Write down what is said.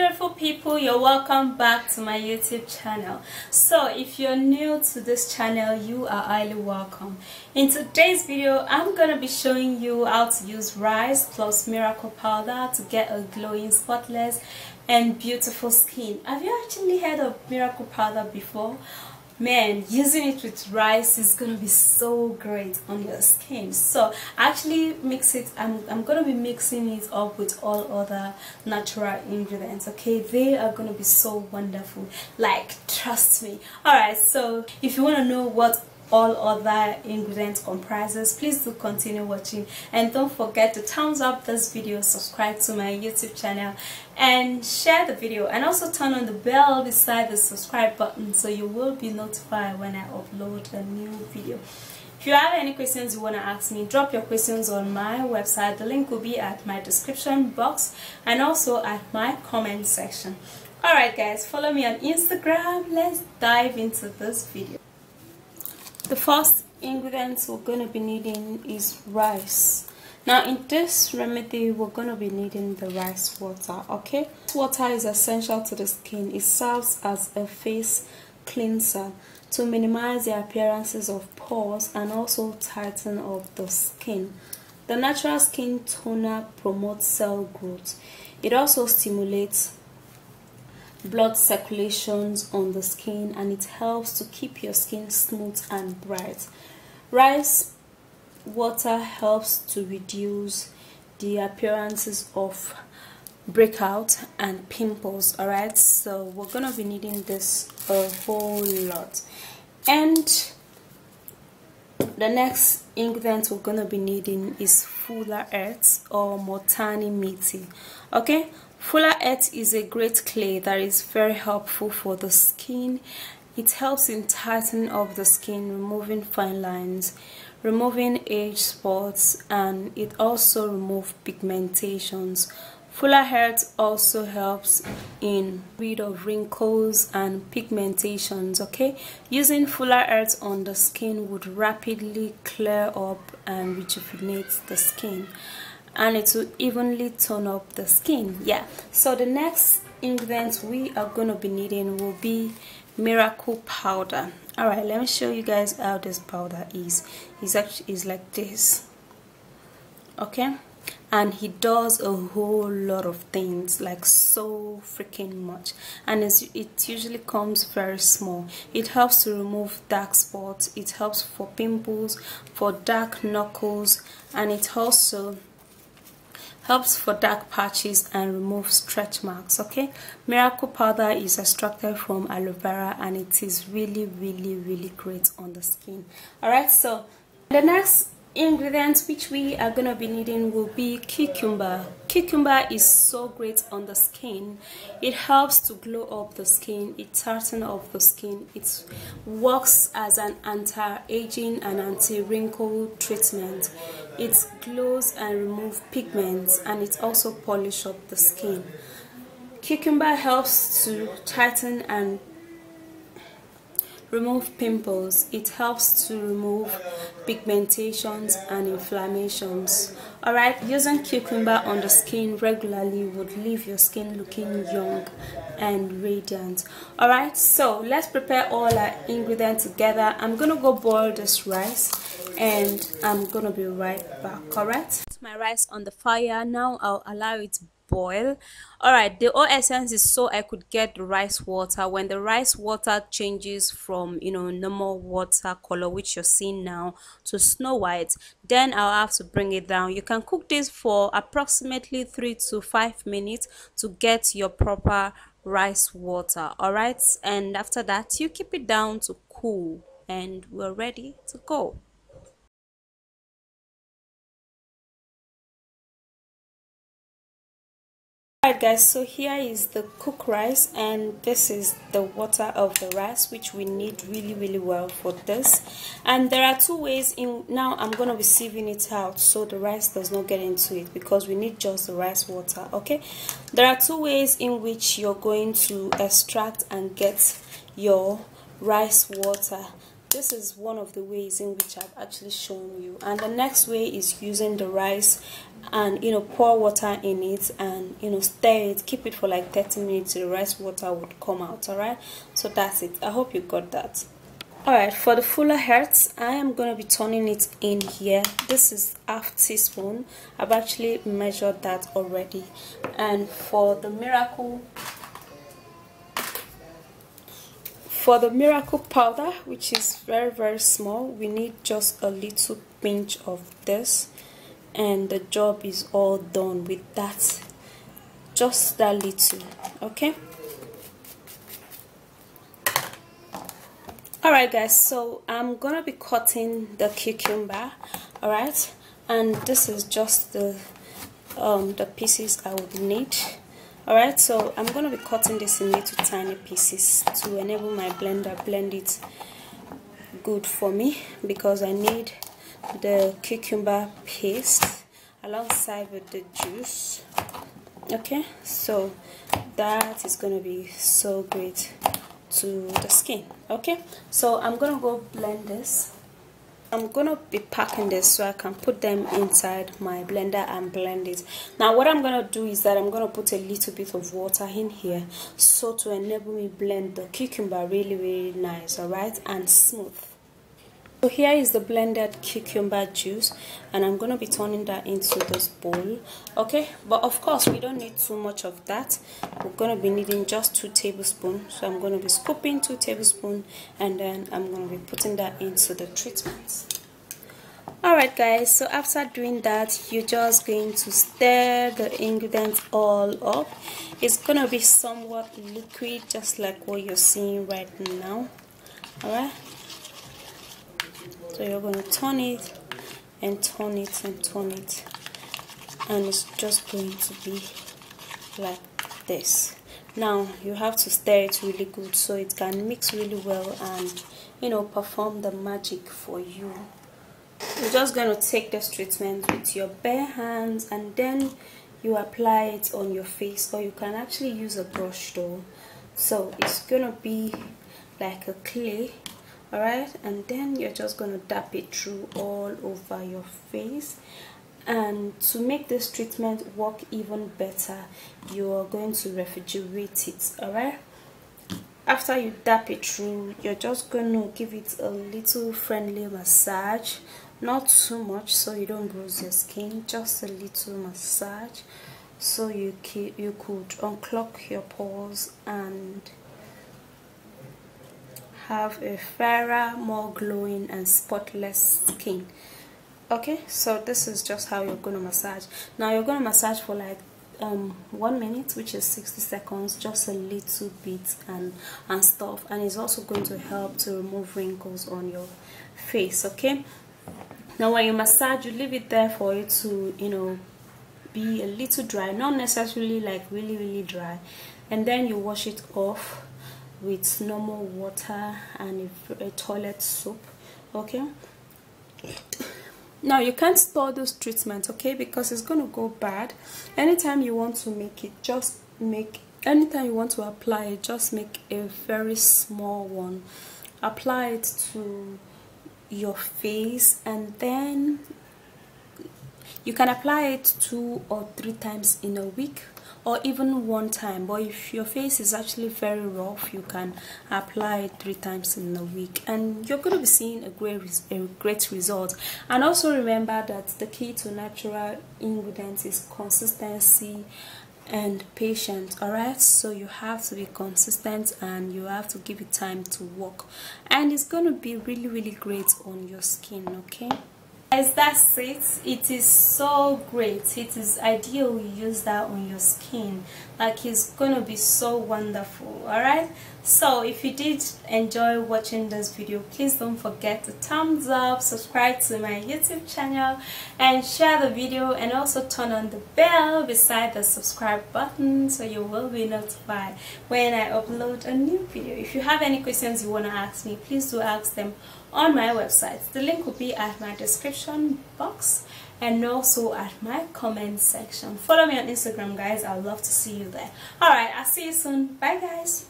beautiful people you're welcome back to my youtube channel. So if you're new to this channel you are highly welcome. In today's video i'm gonna be showing you how to use rice plus miracle powder to get a glowing spotless and beautiful skin. Have you actually heard of miracle powder before man using it with rice is gonna be so great on your skin. So actually mix it I'm, I'm gonna be mixing it up with all other natural ingredients okay? They are gonna be so wonderful. Like trust me. All right so if you want to know what all other ingredients comprises please do continue watching. And don't forget to thumbs up this video subscribe to my youtube channel and share the video. And also turn on the bell beside the subscribe button so you will be notified when i upload a new video. If you have any questions you want to ask me drop your questions on my website. The link will be at my description box and also at my comment section. Alright guys follow me on instagram. Let's dive into this video the first ingredients we're going to be needing is rice. Now in this remedy we're going to be needing the rice water okay? Water is essential to the skin. It serves as a face cleanser to minimize the appearances of pores and also tighten up the skin. The natural skin toner promotes cell growth. It also stimulates blood circulations on the skin and it helps to keep your skin smooth and bright. Rice water helps to reduce the appearances of breakout and pimples alright? So we're gonna be needing this a whole lot. And the next ingredient we're gonna be needing is fuller earth or multani mitti okay Fuller Earth is a great clay that is very helpful for the skin. It helps in tightening up the skin, removing fine lines, removing age spots, and it also removes pigmentations. Fuller Earth also helps in rid of wrinkles and pigmentations, okay? Using Fuller Earth on the skin would rapidly clear up and rejuvenate the skin and it will evenly tone up the skin. Yeah. So the next ingredient we are going to be needing will be miracle powder. All right let me show you guys how this powder is. It's actually is like this. Okay? And he does a whole lot of things like so freaking much. And it usually comes very small. It helps to remove dark spots. It helps for pimples for dark knuckles and it also helps for dark patches and removes stretch marks okay? Miracle powder is extracted from aloe vera and it is really really really great on the skin. All right so the next ingredients which we are to be needing will be cucumber. Cucumber is so great on the skin. It helps to glow up the skin it tightens up the skin it works as an anti-aging and anti-wrinkle treatment. It glows and removes pigments and it also polish up the skin. Cucumber helps to tighten and remove pimples. It helps to remove pigmentations and inflammations. Alright using cucumber on the skin regularly would leave your skin looking young and radiant. Alright so let's prepare all our ingredients together. I'm gonna go boil this rice and i'm gonna be right back alright my rice on the fire. Now i'll allow it boil. All right the oil essence is so i could get rice water. When the rice water changes from you know normal water color which you're seeing now to snow white then i'll have to bring it down. You can cook this for approximately three to five minutes to get your proper rice water. All right and after that you keep it down to cool and we're ready to go Alright guys, so here is the cooked rice and this is the water of the rice which we need really really well for this. And there are two ways in, now I'm going to be sieving it out so the rice does not get into it because we need just the rice water, okay? There are two ways in which you're going to extract and get your rice water this is one of the ways in which I've actually shown you. And the next way is using the rice and you know pour water in it and you know stir it. Keep it for like 30 minutes. The rice water would come out all right? So that's it. I hope you got that. All right for the fuller hertz i am to be turning it in here. This is half teaspoon. I've actually measured that already. And for the miracle for the miracle powder which is very very small we need just a little pinch of this and the job is all done with that. Just that little okay? All right guys so i'm gonna be cutting the cucumber all right? And this is just the um the pieces i would need all right so i'm going to be cutting this in little tiny pieces to enable my blender blend it good for me because i need the cucumber paste alongside with the juice. Okay so that is going to be so great to the skin. Okay so i'm gonna go blend this I'm gonna be packing this so I can put them inside my blender and blend it. Now what I'm gonna do is that I'm gonna put a little bit of water in here so to enable me blend the cucumber really really nice alright? And smooth so here is the blended cucumber juice and I'm going to be turning that into this bowl. Okay, but of course we don't need too much of that. We're going to be needing just 2 tablespoons. So I'm going to be scooping 2 tablespoons and then I'm going to be putting that into the treatment. Alright guys, so after doing that, you're just going to stir the ingredients all up. It's going to be somewhat liquid just like what you're seeing right now. Alright so you're going to turn it and turn it and turn it. And it's just going to be like this. Now you have to stir it really good so it can mix really well and you know perform the magic for you. You're just going to take this treatment with your bare hands and then you apply it on your face or you can actually use a brush though. So it's gonna be like a clay alright and then you're just going to dab it through all over your face. And to make this treatment work even better you are going to refrigerate it alright? After you dab it through you're just going to give it a little friendly massage. Not too much so you don't bruise your skin just a little massage. So you you could unclog your pores and have a fairer more glowing and spotless skin. Okay so this is just how you're going to massage. Now you're going to massage for like um, one minute which is 60 seconds just a little bit and and stuff. And it's also going to help to remove wrinkles on your face okay? Now when you massage you leave it there for it to you know be a little dry. Not necessarily like really really dry. And then you wash it off with normal water and a, a toilet soap okay? Now you can't store those treatments okay? Because it's going to go bad. Anytime you want to make it just make anytime you want to apply it just make a very small one. Apply it to your face and then you can apply it two or three times in a week or even one time but if your face is actually very rough you can apply it three times in a week. And you're going to be seeing a great a great result. And also remember that the key to natural ingredients is consistency and patience all right so you have to be consistent and you have to give it time to work. And it's going to be really really great on your skin okay Guys, that's it. It is so great. It is ideal you use that on your skin. Like it's gonna be so wonderful. Alright? So if you did enjoy watching this video, please don't forget to thumbs up, subscribe to my YouTube channel, and share the video and also turn on the bell beside the subscribe button so you will be notified when I upload a new video. If you have any questions you want to ask me, please do ask them on my website. The link will be at my description box and also at my comment section. Follow me on Instagram guys. I would love to see you there. Alright, I'll see you soon. Bye guys.